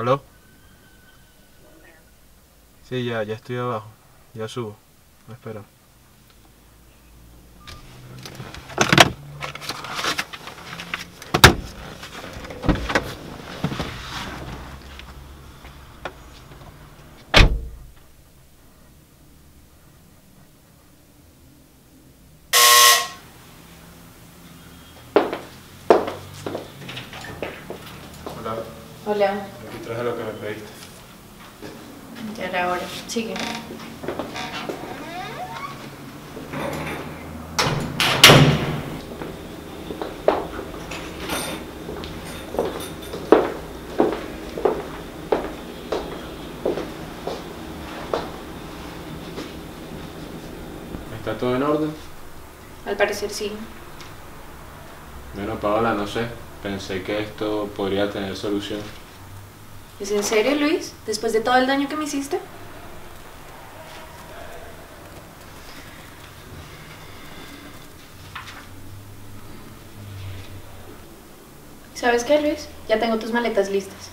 ¿Aló? Sí, ya, ya estoy abajo. Ya subo. Espera. Hola, Hola, aquí traje lo que me pediste. ya era hora. Sigue. ¿Está todo en orden? Al parecer sí. Bueno, Paola, no sé. Pensé que esto podría tener solución. ¿Es en serio, Luis? ¿Después de todo el daño que me hiciste? ¿Sabes qué, Luis? Ya tengo tus maletas listas.